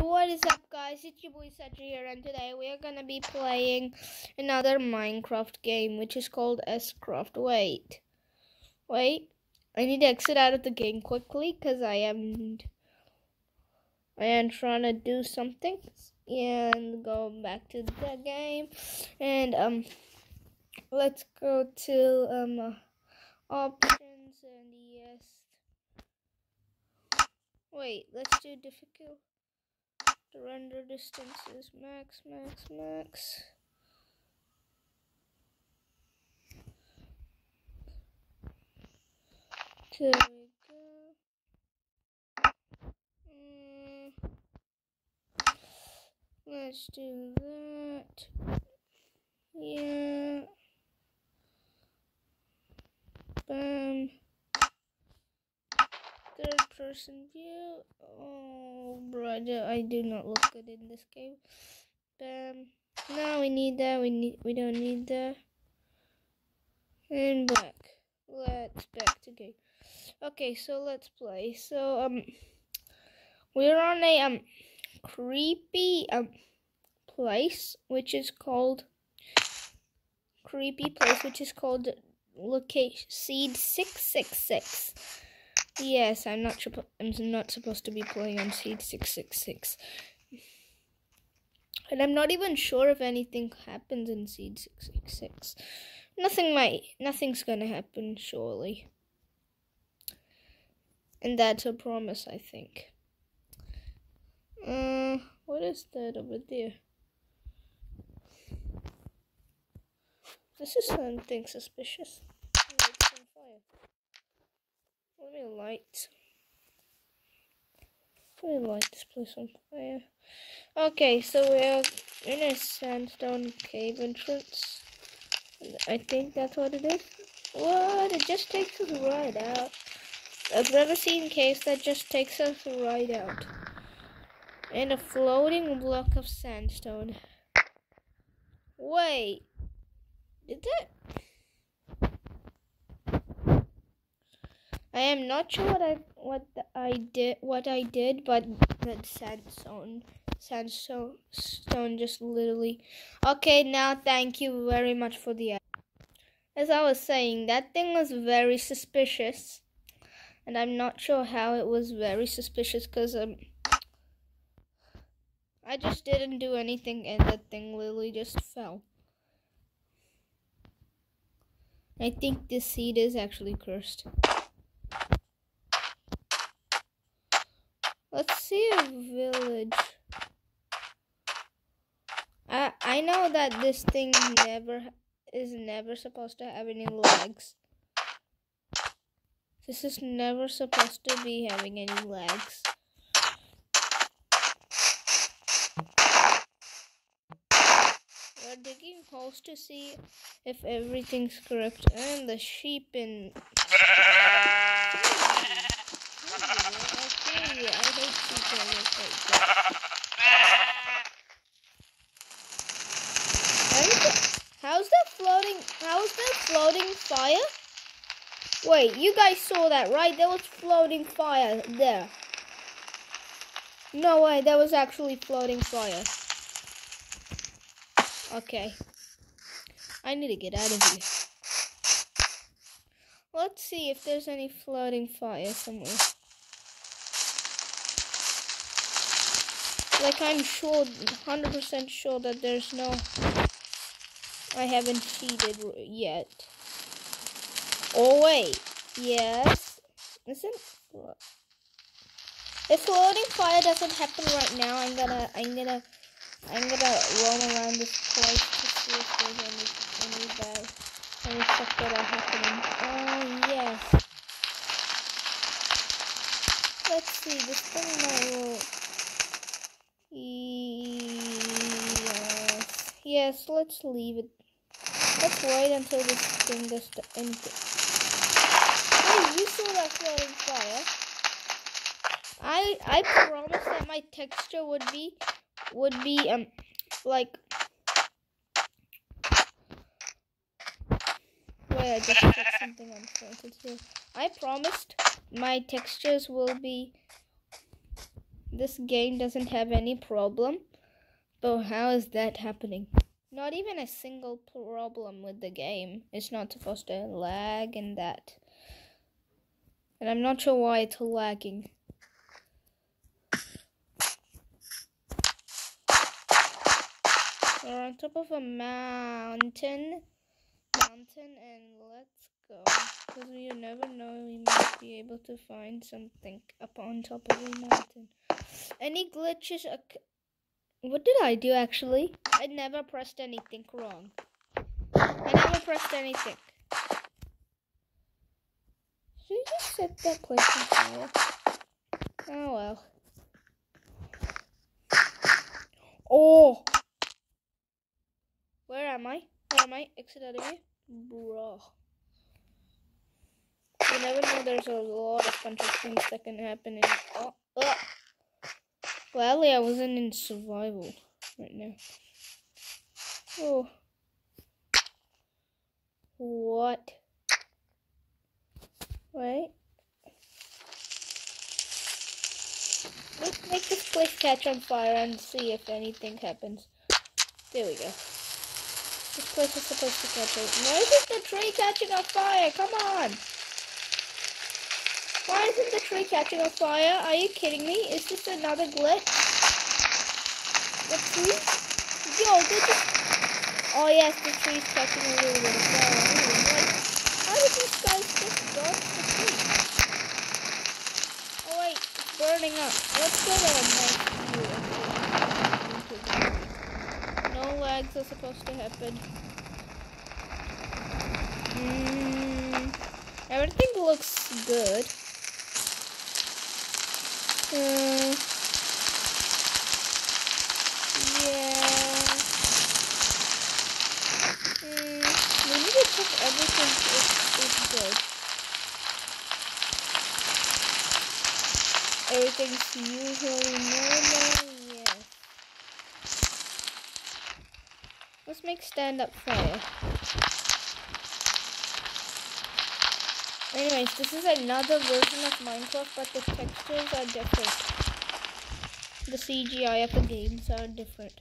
what is up guys? It's your boy Cedric here and today we are gonna be playing another Minecraft game which is called S-Craft. Wait. Wait. I need to exit out of the game quickly because I am I am trying to do something and go back to the game and um let's go to um options and yes Wait, let's do difficult. The render distance is max, max, max. There we go. Mm. Let's do that. Yeah. Bam third person view. Oh, brother, I do not look good in this game. Bam. No, we need that. We need. We don't need that. And back. Let's back to game. Okay, so let's play. So um, we're on a um creepy um place which is called creepy place which is called location seed six six six. Yes, I'm not. I'm not supposed to be playing on Seed six six six, and I'm not even sure if anything happens in Seed six six six. Nothing might. Nothing's gonna happen, surely. And that's a promise, I think. Uh, what is that over there? This is something suspicious. Let me light. Me light this place on fire. Okay, so we're in a sandstone cave entrance. I think that's what it is. What? It just takes us right out. I've never seen a caves that just takes us right out. And a floating block of sandstone. Wait. Did that? I am not sure what I what I did what I did, but that sandstone sandstone stone just literally. Okay, now thank you very much for the. As I was saying, that thing was very suspicious, and I'm not sure how it was very suspicious because um. I just didn't do anything and that thing literally just fell. I think this seed is actually cursed. Let's see a village. I I know that this thing never is never supposed to have any legs. This is never supposed to be having any legs. We're digging holes to see if everything's correct and the sheep in How's that floating? How's that floating fire? Wait, you guys saw that, right? There was floating fire there. No way, that was actually floating fire. Okay. I need to get out of here. Let's see if there's any floating fire somewhere. Like I'm sure, 100% sure that there's no, I haven't cheated yet. Oh wait, yes, isn't, if floating fire doesn't happen right now, I'm gonna, I'm gonna, I'm gonna roam around this place to see if there's any, any bad, any stuff that are happening. Oh yes. Let's see, this thing might work. Yes. Yes, let's leave it. Let's wait until this thing does anything. Hey, you saw that floating fire. I I promised that my texture would be would be um like Wait, I just checked something on here. I promised my textures will be this game doesn't have any problem. But how is that happening? Not even a single problem with the game. It's not supposed to lag and that. And I'm not sure why it's lagging. We're on top of a mountain. Mountain and let's go. Because you never know, we might be able to find something up on top of a mountain. Any glitches? What did I do actually? I never pressed anything wrong. I never pressed anything. Should you just set that place on fire? Oh well. Oh! Where am I? Where am I? Exit out of here? Bro. You never know there's a lot of of things that can happen in oh, oh. Well, I wasn't in survival right now. Oh. What? Wait. Let's make this place catch on fire and see if anything happens. There we go. This place is supposed to catch on. Why isn't the tree catching on fire? Come on! Why isn't the tree catching on fire? Are you kidding me? Is this another glitch? The tree? Yo. Oh yes, the tree's catching a little bit of fire. Like, how did these guys just dodge the tree? Oh wait, it's burning up. Let's go to a nice view. No lags are supposed to happen. Mm, everything looks good. Uh, yeah. Mm, we need to check everything is, is good. Everything's usually normal, yes. Let's make stand up fire. Anyways, this is another version of Minecraft, but the textures are different. The CGI of the games are different.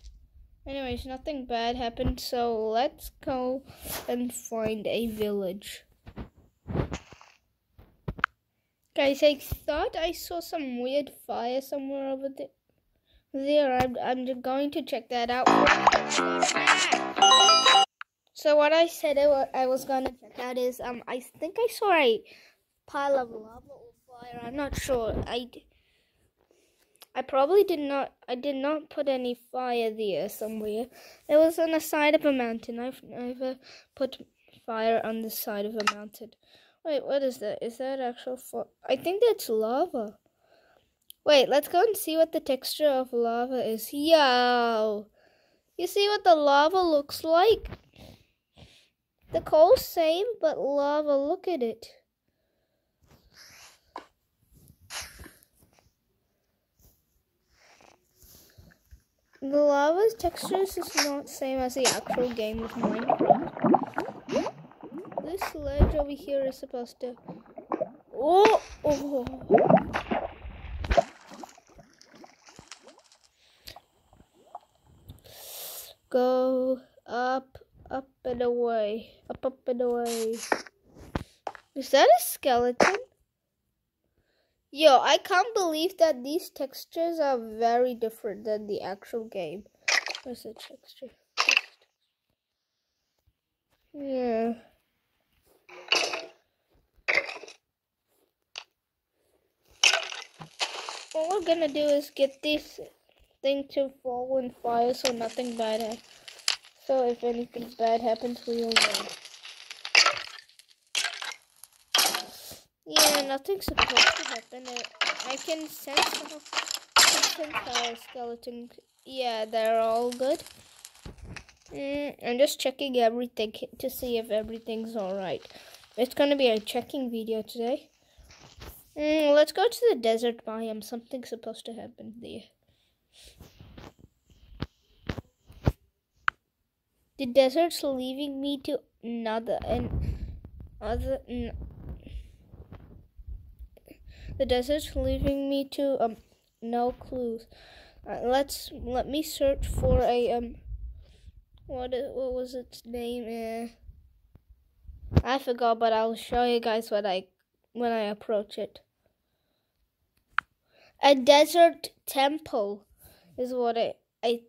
Anyways, nothing bad happened, so let's go and find a village. Guys, I thought I saw some weird fire somewhere over there. There, I'm, I'm going to check that out. So what I said I was gonna check out is um I think I saw a pile of lava or fire. I'm not sure. I I probably did not. I did not put any fire there somewhere. It was on the side of a mountain. I've never put fire on the side of a mountain. Wait, what is that? Is that actual fire? I think that's lava. Wait, let's go and see what the texture of lava is. Yo! You see what the lava looks like? The coal's same, but lava, look at it. The lava's textures is not same as the actual game of Minecraft. This ledge over here is supposed to... Oh! oh. oh. Go up up and away. Up, up and away. Is that a skeleton? Yo, I can't believe that these textures are very different than the actual game. Where's the texture? Yeah. All we're gonna do is get this thing to fall in fire so nothing bad happens. So if anything bad happens, we'll know. Yeah, nothing's supposed to happen. I can sense how, I how skeleton. Yeah, they're all good. Mm, I'm just checking everything to see if everything's alright. It's gonna be a checking video today. Mm, let's go to the desert biome. Something's supposed to happen there. The desert's leaving me to another and other. the desert's leaving me to um no clues. Uh, let's let me search for a um. What what was its name? Uh, I forgot, but I'll show you guys what I when I approach it. A desert temple is what it I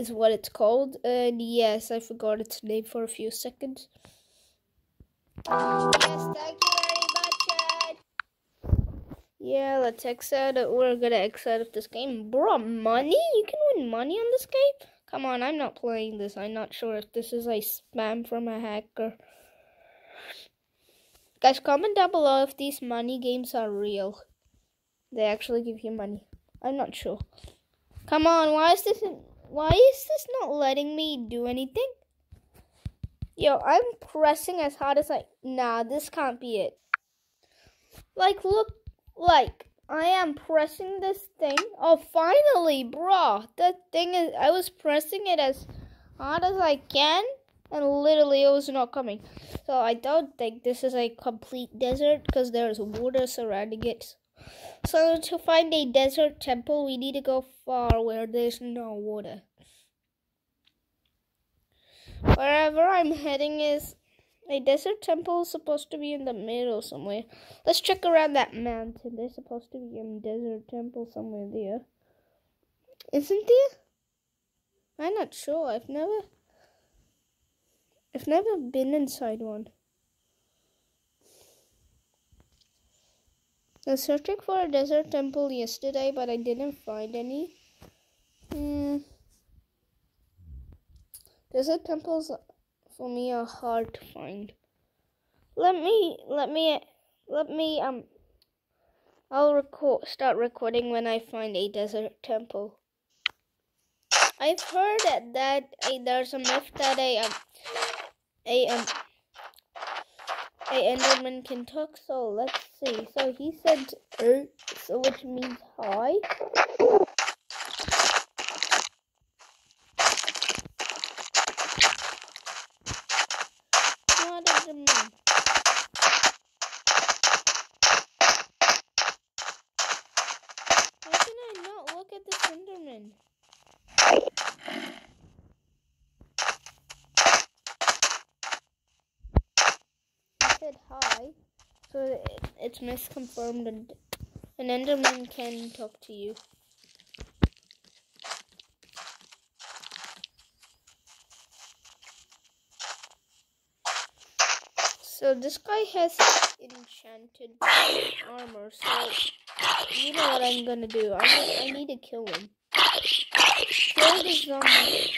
is what it's called. And yes, I forgot its name for a few seconds. Yes, thank you very much, Ed. Yeah, let's exit. We're gonna exit of this game. Bro, money? You can win money on this game? Come on, I'm not playing this. I'm not sure if this is a spam from a hacker. Guys, comment down below if these money games are real. They actually give you money. I'm not sure. Come on, why is this why is this not letting me do anything? Yo, I'm pressing as hard as I nah, this can't be it. Like look like I am pressing this thing. Oh finally, bro. The thing is I was pressing it as hard as I can and literally it was not coming. So I don't think this is a complete desert because there's water surrounding it. So to find a desert temple, we need to go far where there's no water. Wherever I'm heading is a desert temple is supposed to be in the middle somewhere. Let's check around that mountain. There's supposed to be a desert temple somewhere there. Isn't there? I'm not sure. I've never I've never been inside one. I was searching for a desert temple yesterday, but I didn't find any. Hmm. Desert temples for me are hard to find. Let me, let me, let me, um, I'll record, start recording when I find a desert temple. I've heard that, that there's a myth that a, um, a um a Enderman can talk. So let's see. So he said Earth, so which means hi. What does it mean? Why can I not look at the Enderman? Said hi, so it's misconfirmed and an Enderman can talk to you. So this guy has enchanted armor, so you know what I'm gonna do. I'm gonna, I need to kill him. Kill the zombie.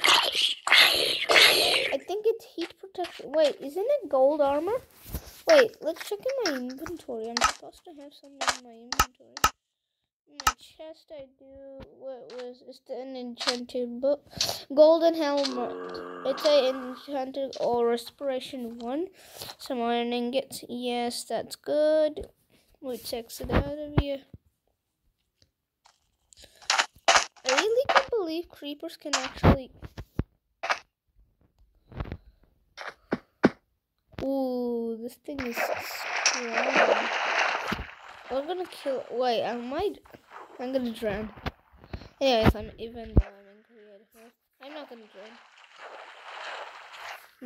I think it's heat protection. Wait, isn't it gold armor? Wait, let's check in my inventory. I'm supposed to have some in my inventory. In my chest, I do. What was it's an enchanted book? Golden helmet. It's a enchanted or respiration one. Some iron ingots. Yes, that's good. Let's it out of here. I really can't believe creepers can actually Ooh, this thing is strong. I'm gonna kill. Wait, I might. I'm gonna drown. Anyways, I'm even though I'm in creative mode. I'm not gonna drown.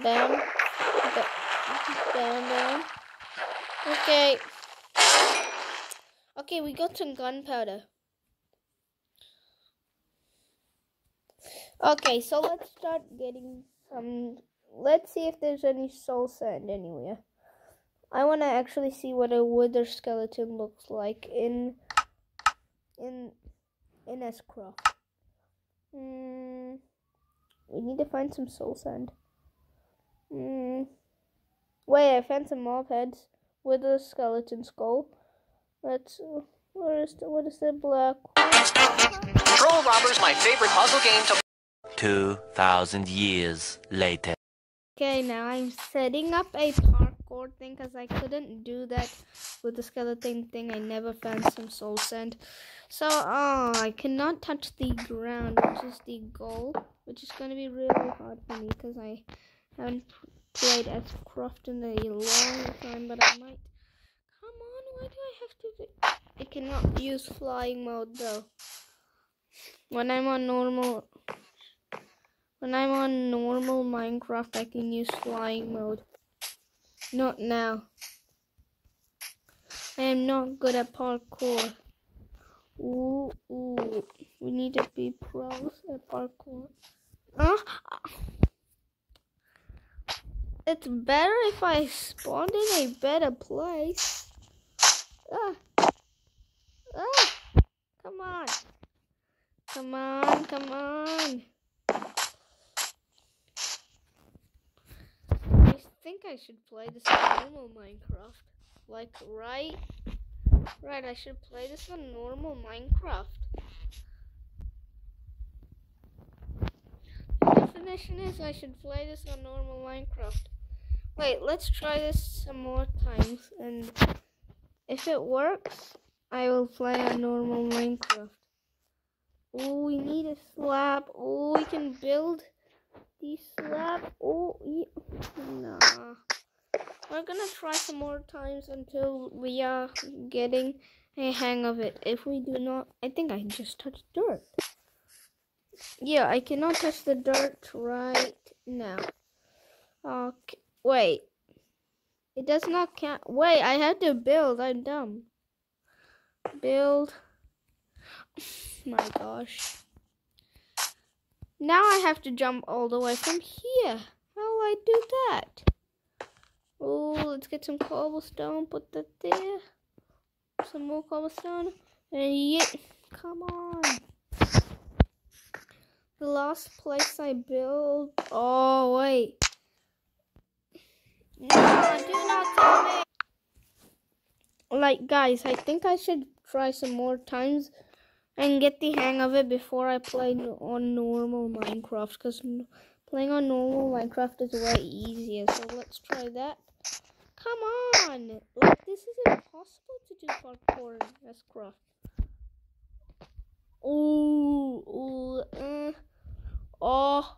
Down. Down, down. Okay. Okay, we got some gunpowder. Okay, so let's start getting some let's see if there's any soul sand anywhere. I want to actually see what a wither skeleton looks like in in in Scroft. Mm, we need to find some soul sand. Mm, wait, I found some mob heads with a skeleton skull. Let's. Where is the what is the black? Troll Robber's my favorite puzzle game to. Two thousand years later. Okay, now I'm setting up a parkour thing because I couldn't do that with the skeleton thing. I never found some soul sand. So, oh, I cannot touch the ground, which is the goal, which is going to be really hard for me because I haven't played Scroft in a long time, but I might. Come on, why do I have to do... I cannot use flying mode though. When I'm on normal when I'm on normal Minecraft I can use flying mode. Not now. I am not good at parkour. Ooh, ooh. We need to be pros at parkour. Uh, it's better if I spawned in a better place. Ah. Ah. Come on. Come on, come on. I think I should play this on normal Minecraft. Like, right? Right, I should play this on normal Minecraft. The definition is I should play this on normal Minecraft. Wait, let's try this some more times, and if it works, I will play on normal Minecraft. Oh, we need a slab. Oh, we can build the slab. Oh, yeah. We're gonna try some more times until we are getting a hang of it. If we do not, I think I just touched dirt. Yeah, I cannot touch the dirt right now. Okay, wait. It does not count. Wait, I had to build. I'm dumb. Build. My gosh. Now I have to jump all the way from here. How will I do that? Oh, let's get some cobblestone. Put that there. Some more cobblestone. And yeah, come on. The last place I built. Oh, wait. No, do not tell me. Like, guys, I think I should try some more times and get the hang of it before I play on normal Minecraft. Because playing on normal Minecraft is way easier. So let's try that. Come on! Like, this is impossible to do parkour in Scruff. Ooh, ooh, uh, oh.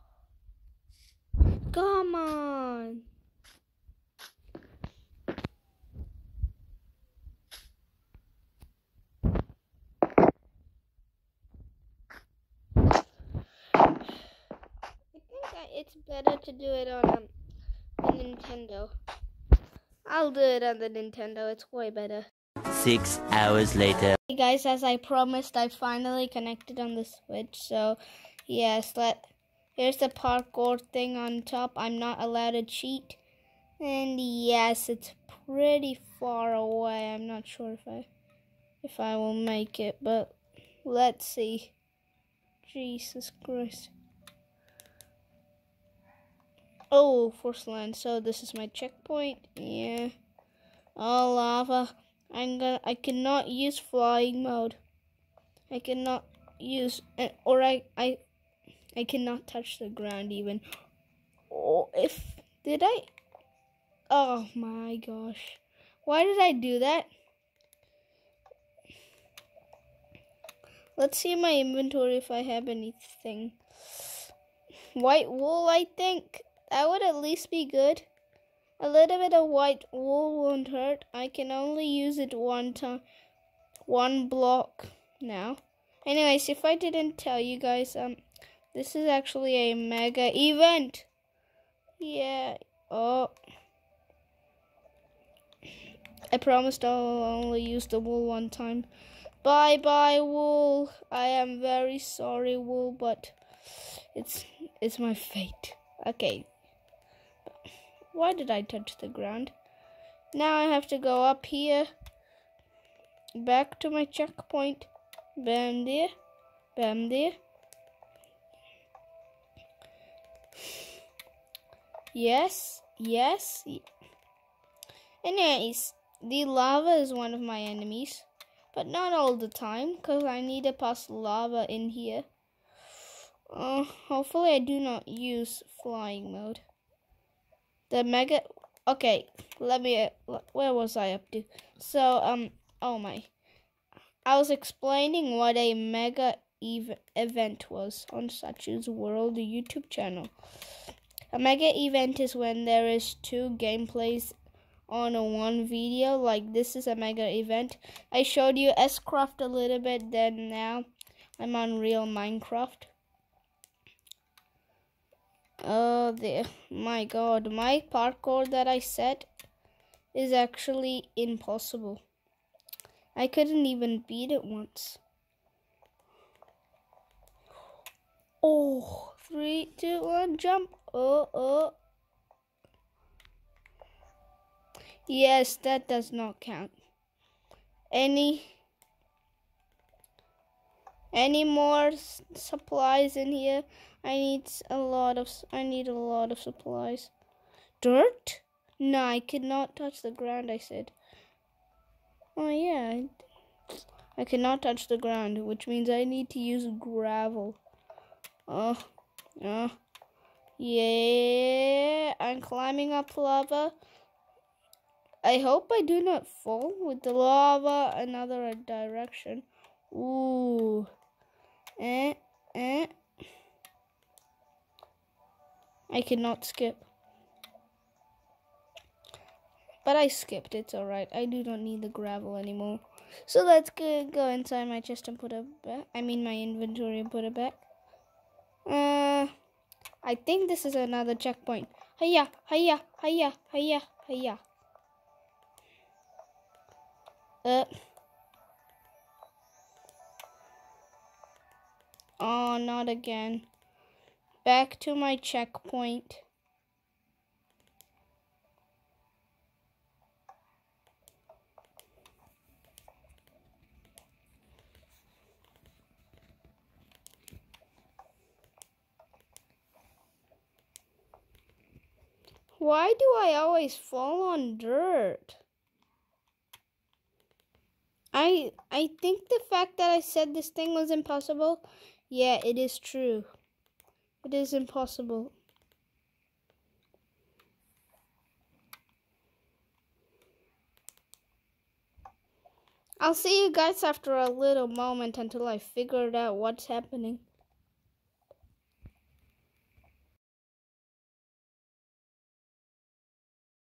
Come on. I think it's better to do it on um, Nintendo. I'll do it on the Nintendo. It's way better. Six hours later. Hey guys, as I promised, I finally connected on the Switch. So, yes, let here's the parkour thing on top. I'm not allowed to cheat. And yes, it's pretty far away. I'm not sure if I if I will make it, but let's see. Jesus Christ. Oh, force land. So this is my checkpoint. Yeah. Oh, lava. I'm gonna. I cannot use flying mode. I cannot use, eh, or I, I, I cannot touch the ground even. Oh, if did I? Oh my gosh! Why did I do that? Let's see my inventory if I have anything. White wool, I think. That would at least be good. A little bit of white wool won't hurt. I can only use it one time, one block now. Anyways, if I didn't tell you guys, um, this is actually a mega event. Yeah. Oh. I promised I'll only use the wool one time. Bye bye wool. I am very sorry wool, but it's it's my fate. Okay. Why did I touch the ground? Now I have to go up here. Back to my checkpoint. Bam there. Bam there. Yes. Yes. Anyways, the lava is one of my enemies. But not all the time, because I need to pass lava in here. Uh, hopefully I do not use flying mode. The mega. Okay, let me. Where was I up to? So, um, oh my. I was explaining what a mega ev- event was on Sachu's World YouTube channel. A mega event is when there is two gameplays on one video like this is a mega event i showed you s-craft a little bit then now i'm on real minecraft oh the my god my parkour that i set is actually impossible. I couldn't even beat it once. Oh three two one jump. Oh oh Yes, that does not count. Any any more supplies in here? I need a lot of I need a lot of supplies. Dirt? No, I cannot touch the ground, I said. Oh yeah. I, cannot touch the ground, which means I need to use gravel. Oh. Oh. Yeah, I'm climbing up lava. I hope I do not fall with the lava another direction. Ooh. Eh, eh. I cannot skip. But I skipped, it's alright. I do not need the gravel anymore. So let's go, inside my chest and put it back. I mean my inventory and put it back. Uh, I think this is another checkpoint. Hiya, hiya, hiya, hiya, hiya. Uh. Oh, not again. Back to my checkpoint. Why do I always fall on dirt? I I think the fact that I said this thing was impossible, yeah, it is true. It is impossible. I'll see you guys after a little moment until I figured out what's happening.